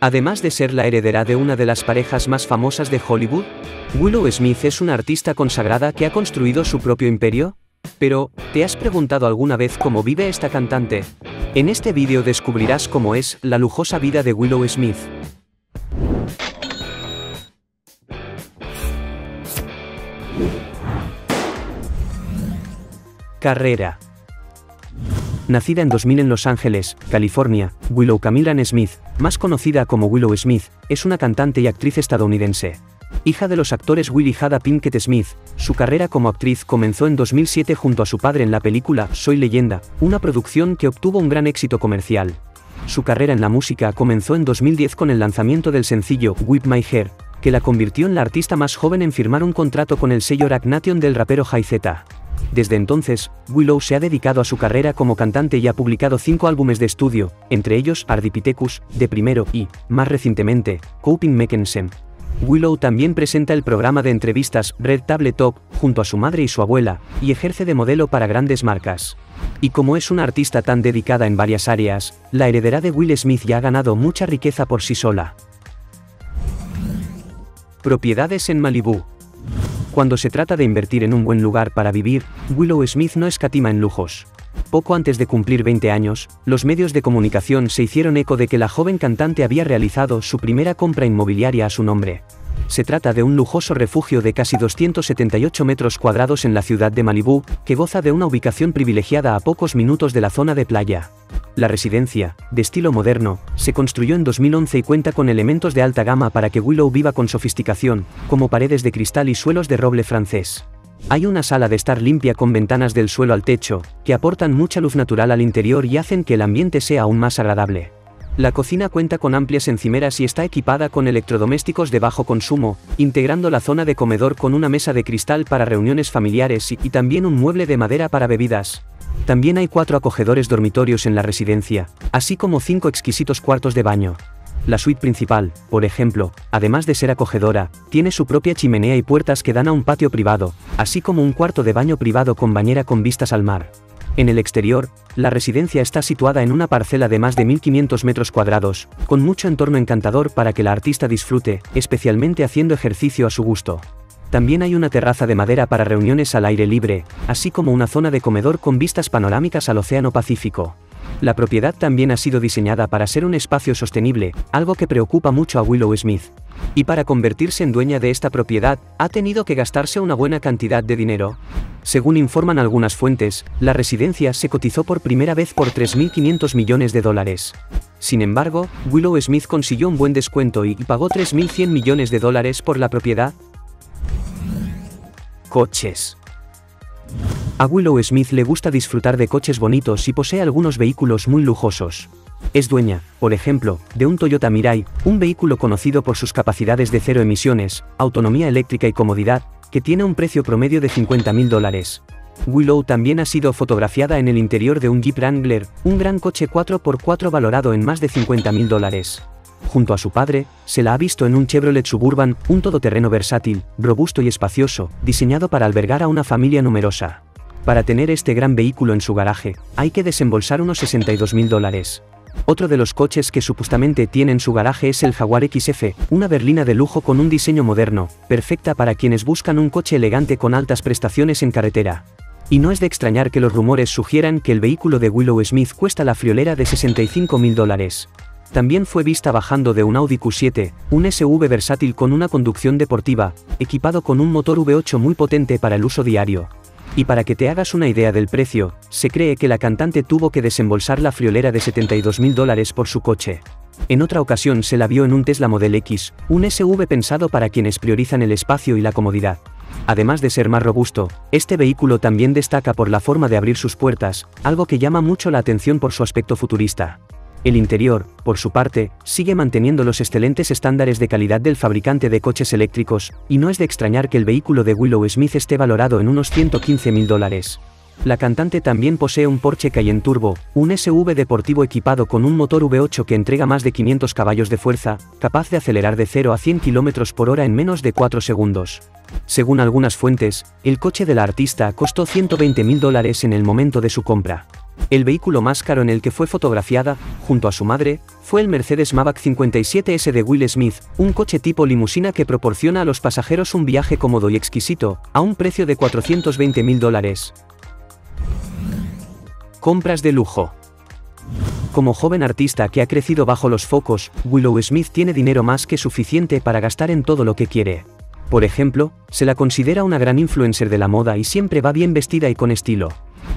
Además de ser la heredera de una de las parejas más famosas de Hollywood, Willow Smith es una artista consagrada que ha construido su propio imperio. Pero, ¿te has preguntado alguna vez cómo vive esta cantante? En este vídeo descubrirás cómo es la lujosa vida de Willow Smith. Carrera Nacida en 2000 en Los Ángeles, California, Willow Camilla Smith, más conocida como Willow Smith, es una cantante y actriz estadounidense. Hija de los actores Will y Jada Pinkett Smith, su carrera como actriz comenzó en 2007 junto a su padre en la película Soy Leyenda, una producción que obtuvo un gran éxito comercial. Su carrera en la música comenzó en 2010 con el lanzamiento del sencillo Whip My Hair, que la convirtió en la artista más joven en firmar un contrato con el sello Ragnation del rapero Jay Z. Desde entonces, Willow se ha dedicado a su carrera como cantante y ha publicado cinco álbumes de estudio, entre ellos Ardipithecus, de primero y, más recientemente, Coping Mechanism. Willow también presenta el programa de entrevistas Red Tablet Talk junto a su madre y su abuela, y ejerce de modelo para grandes marcas. Y como es una artista tan dedicada en varias áreas, la heredera de Will Smith ya ha ganado mucha riqueza por sí sola. Propiedades en Malibú. Cuando se trata de invertir en un buen lugar para vivir, Willow Smith no escatima en lujos. Poco antes de cumplir 20 años, los medios de comunicación se hicieron eco de que la joven cantante había realizado su primera compra inmobiliaria a su nombre. Se trata de un lujoso refugio de casi 278 metros cuadrados en la ciudad de Malibú, que goza de una ubicación privilegiada a pocos minutos de la zona de playa. La residencia, de estilo moderno, se construyó en 2011 y cuenta con elementos de alta gama para que Willow viva con sofisticación, como paredes de cristal y suelos de roble francés. Hay una sala de estar limpia con ventanas del suelo al techo, que aportan mucha luz natural al interior y hacen que el ambiente sea aún más agradable. La cocina cuenta con amplias encimeras y está equipada con electrodomésticos de bajo consumo, integrando la zona de comedor con una mesa de cristal para reuniones familiares y, también un mueble de madera para bebidas. También hay cuatro acogedores dormitorios en la residencia, así como cinco exquisitos cuartos de baño. La suite principal, por ejemplo, además de ser acogedora, tiene su propia chimenea y puertas que dan a un patio privado, así como un cuarto de baño privado con bañera con vistas al mar. En el exterior, la residencia está situada en una parcela de más de 1.500 metros cuadrados, con mucho entorno encantador para que la artista disfrute, especialmente haciendo ejercicio a su gusto. También hay una terraza de madera para reuniones al aire libre, así como una zona de comedor con vistas panorámicas al Océano Pacífico. La propiedad también ha sido diseñada para ser un espacio sostenible, algo que preocupa mucho a Willow Smith. Y para convertirse en dueña de esta propiedad, ha tenido que gastarse una buena cantidad de dinero. Según informan algunas fuentes, la residencia se cotizó por primera vez por 3.500 millones de dólares. Sin embargo, Willow Smith consiguió un buen descuento y pagó 3.100 millones de dólares por la propiedad, Coches. A Willow Smith le gusta disfrutar de coches bonitos y posee algunos vehículos muy lujosos. Es dueña, por ejemplo, de un Toyota Mirai, un vehículo conocido por sus capacidades de cero emisiones, autonomía eléctrica y comodidad, que tiene un precio promedio de 50.000 dólares. Willow también ha sido fotografiada en el interior de un Jeep Wrangler, un gran coche 4x4 valorado en más de 50.000 dólares. Junto a su padre, se la ha visto en un Chevrolet Suburban, un todoterreno versátil, robusto y espacioso, diseñado para albergar a una familia numerosa. Para tener este gran vehículo en su garaje, hay que desembolsar unos 62 mil dólares. Otro de los coches que supuestamente tiene en su garaje es el Jaguar XF, una berlina de lujo con un diseño moderno, perfecta para quienes buscan un coche elegante con altas prestaciones en carretera. Y no es de extrañar que los rumores sugieran que el vehículo de Willow Smith cuesta la friolera de 65 mil dólares. También fue vista bajando de un Audi Q7, un SUV versátil con una conducción deportiva, equipado con un motor V8 muy potente para el uso diario. Y para que te hagas una idea del precio, se cree que la cantante tuvo que desembolsar la friolera de 72 mil dólares por su coche. En otra ocasión se la vio en un Tesla Model X, un SUV pensado para quienes priorizan el espacio y la comodidad. Además de ser más robusto, este vehículo también destaca por la forma de abrir sus puertas, algo que llama mucho la atención por su aspecto futurista. El interior, por su parte, sigue manteniendo los excelentes estándares de calidad del fabricante de coches eléctricos, y no es de extrañar que el vehículo de Willow Smith esté valorado en unos 115 mil dólares. La cantante también posee un Porsche Cayenne Turbo, un SUV deportivo equipado con un motor V8 que entrega más de 500 caballos de fuerza, capaz de acelerar de 0 a 100 km por hora en menos de 4 segundos. Según algunas fuentes, el coche de la artista costó 120 mil dólares en el momento de su compra. El vehículo más caro en el que fue fotografiada, junto a su madre, fue el Mercedes Maybach 57S de Will Smith, un coche tipo limusina que proporciona a los pasajeros un viaje cómodo y exquisito, a un precio de 420 mil dólares. Compras de lujo. Como joven artista que ha crecido bajo los focos, Willow Smith tiene dinero más que suficiente para gastar en todo lo que quiere. Por ejemplo, se la considera una gran influencer de la moda y siempre va bien vestida y con estilo.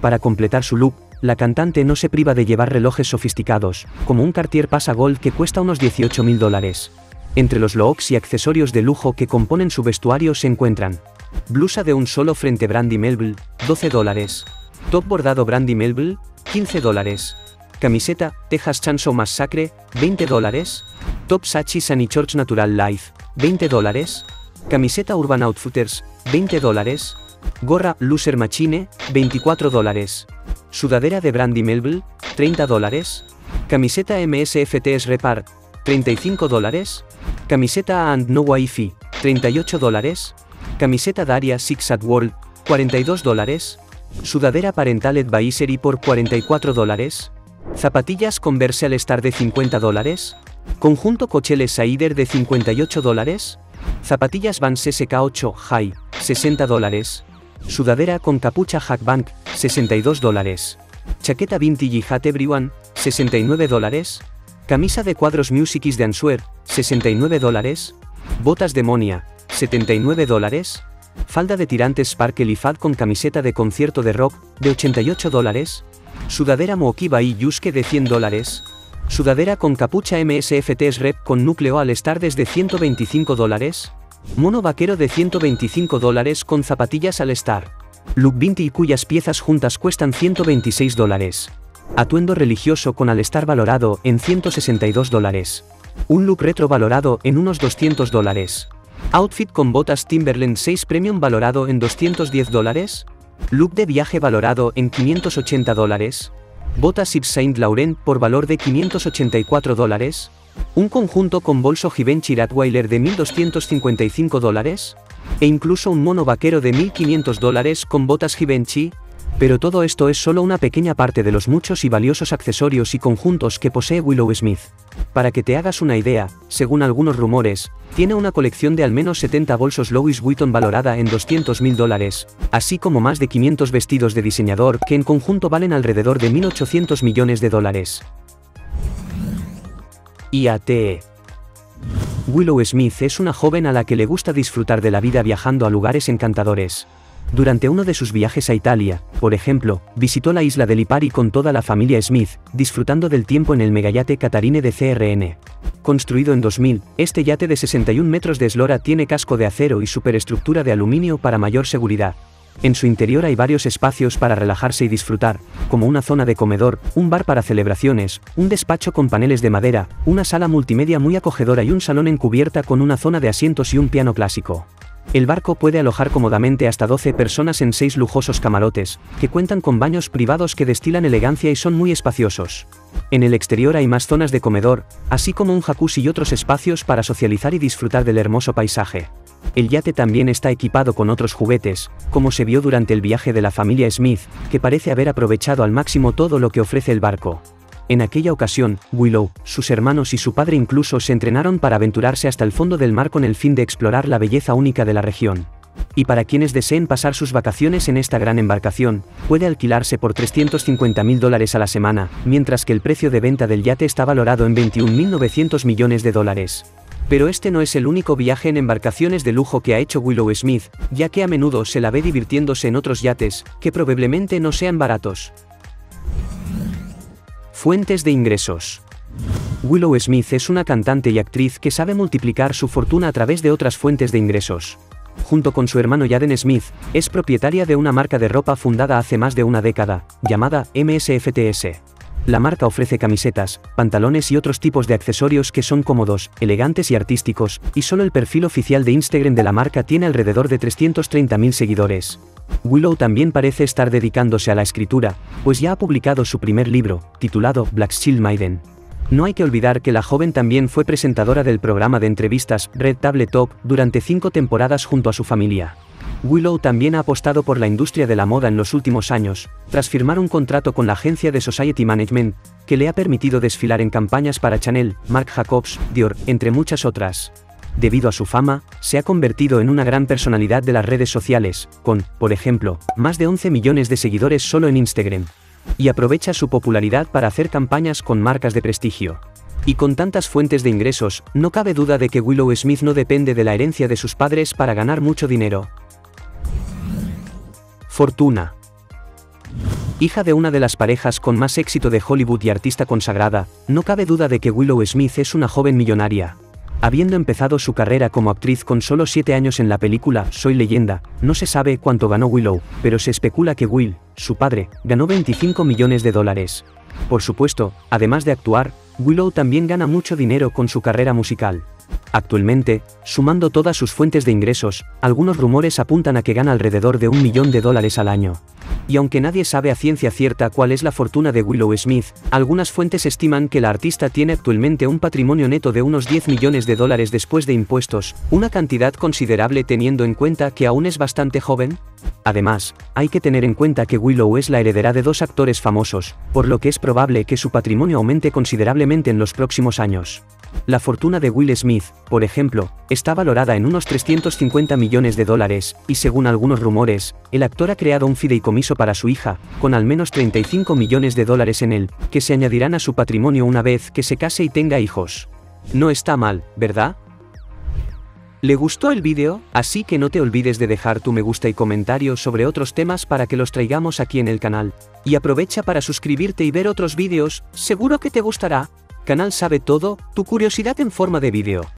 Para completar su look, la cantante no se priva de llevar relojes sofisticados, como un Cartier Pasa Gold que cuesta unos 18 mil dólares. Entre los looks y accesorios de lujo que componen su vestuario se encuentran blusa de un solo frente Brandy Melville, 12 dólares. Top bordado Brandy Melville, 15 dólares. Camiseta, Texas Chainsaw Massacre, 20 dólares. Top Sachi Sunny Church Natural Life, 20 dólares. Camiseta Urban Outfitters, 20 dólares. Gorra Loser Machine, 24 dólares. Sudadera de Brandy Melville, 30 dólares. Camiseta MSFTS Repart, 35 dólares. Camiseta And No Wi-Fi, 38 dólares. Camiseta Daria Six at World, 42 dólares. Sudadera Parental Advisory por 44 dólares. Zapatillas Converse All Star de 50 dólares. Conjunto Cocheles Saider de 58 dólares. Zapatillas Vans SK8 High, 60 dólares. Sudadera con capucha Hackbank, 62 dólares. Chaqueta Vintage Hat Everyone, 69 dólares. Camisa de cuadros Music's de Answer, 69 dólares. Botas de Monia, 79 dólares. Falda de tirantes Sparkle y Fad con camiseta de concierto de rock, de 88 dólares. Sudadera Mokiba y Yusuke de 100 dólares. Sudadera con capucha MSFTs Rep con núcleo al estar desde 125 dólares. Mono vaquero de 125 dólares con zapatillas al estar. Look vintage cuyas piezas juntas cuestan 126 dólares. Atuendo religioso con al estar valorado en 162 dólares. Un look retro valorado en unos 200 dólares. Outfit con botas Timberland 6 Premium valorado en 210 dólares. Look de viaje valorado en 580 dólares. Botas Yves Saint Laurent por valor de 584 dólares. Un conjunto con bolso Givenchy Rottweiler de 1.255 dólares. E incluso un mono vaquero de 1.500 dólares con botas Givenchy. Pero todo esto es solo una pequeña parte de los muchos y valiosos accesorios y conjuntos que posee Willow Smith. Para que te hagas una idea, según algunos rumores, tiene una colección de al menos 70 bolsos Louis Vuitton valorada en 200 mil dólares, así como más de 500 vestidos de diseñador que en conjunto valen alrededor de 1.800 millones de dólares. IATE Willow Smith es una joven a la que le gusta disfrutar de la vida viajando a lugares encantadores. Durante uno de sus viajes a Italia, por ejemplo, visitó la isla de Lipari con toda la familia Smith, disfrutando del tiempo en el megayate Catarine de CRN. Construido en 2000, este yate de 61 metros de eslora tiene casco de acero y superestructura de aluminio para mayor seguridad. En su interior hay varios espacios para relajarse y disfrutar, como una zona de comedor, un bar para celebraciones, un despacho con paneles de madera, una sala multimedia muy acogedora y un salón en cubierta con una zona de asientos y un piano clásico. El barco puede alojar cómodamente hasta 12 personas en seis lujosos camarotes, que cuentan con baños privados que destilan elegancia y son muy espaciosos. En el exterior hay más zonas de comedor, así como un jacuzzi y otros espacios para socializar y disfrutar del hermoso paisaje. El yate también está equipado con otros juguetes, como se vio durante el viaje de la familia Smith, que parece haber aprovechado al máximo todo lo que ofrece el barco. En aquella ocasión, Willow, sus hermanos y su padre incluso se entrenaron para aventurarse hasta el fondo del mar con el fin de explorar la belleza única de la región. Y para quienes deseen pasar sus vacaciones en esta gran embarcación, puede alquilarse por 350 mil dólares a la semana, mientras que el precio de venta del yate está valorado en 21.900 millones de dólares. Pero este no es el único viaje en embarcaciones de lujo que ha hecho Willow Smith, ya que a menudo se la ve divirtiéndose en otros yates, que probablemente no sean baratos. Fuentes de ingresos. Willow Smith es una cantante y actriz que sabe multiplicar su fortuna a través de otras fuentes de ingresos. Junto con su hermano Jaden Smith, es propietaria de una marca de ropa fundada hace más de una década, llamada MSFTS. La marca ofrece camisetas, pantalones y otros tipos de accesorios que son cómodos, elegantes y artísticos, y solo el perfil oficial de Instagram de la marca tiene alrededor de 330.000 seguidores. Willow también parece estar dedicándose a la escritura, pues ya ha publicado su primer libro, titulado Black Shield Maiden. No hay que olvidar que la joven también fue presentadora del programa de entrevistas Red Table Talk durante cinco temporadas junto a su familia. Willow también ha apostado por la industria de la moda en los últimos años, tras firmar un contrato con la agencia de Society Management, que le ha permitido desfilar en campañas para Chanel, Marc Jacobs, Dior, entre muchas otras. Debido a su fama, se ha convertido en una gran personalidad de las redes sociales, con, por ejemplo, más de 11 millones de seguidores solo en Instagram. Y aprovecha su popularidad para hacer campañas con marcas de prestigio. Y con tantas fuentes de ingresos, no cabe duda de que Willow Smith no depende de la herencia de sus padres para ganar mucho dinero. Fortuna. Hija de una de las parejas con más éxito de Hollywood y artista consagrada, no cabe duda de que Willow Smith es una joven millonaria. Habiendo empezado su carrera como actriz con solo 7 años en la película Soy leyenda, no se sabe cuánto ganó Willow, pero se especula que Will, su padre, ganó 25 millones de dólares. Por supuesto, además de actuar, Willow también gana mucho dinero con su carrera musical. Actualmente, sumando todas sus fuentes de ingresos, algunos rumores apuntan a que gana alrededor de un millón de dólares al año. Y aunque nadie sabe a ciencia cierta cuál es la fortuna de Willow Smith, algunas fuentes estiman que la artista tiene actualmente un patrimonio neto de unos 10 millones de dólares después de impuestos, una cantidad considerable teniendo en cuenta que aún es bastante joven. Además, hay que tener en cuenta que Willow es la heredera de dos actores famosos, por lo que es probable que su patrimonio aumente considerablemente en los próximos años. La fortuna de Will Smith, por ejemplo, está valorada en unos 350 millones de dólares, y según algunos rumores, el actor ha creado un fideicomiso para su hija, con al menos 35 millones de dólares en él, que se añadirán a su patrimonio una vez que se case y tenga hijos. No está mal, ¿verdad? ¿Le gustó el vídeo? Así que no te olvides de dejar tu me gusta y comentario sobre otros temas para que los traigamos aquí en el canal. Y aprovecha para suscribirte y ver otros vídeos, seguro que te gustará. Canal Sabe Todo, tu curiosidad en forma de vídeo.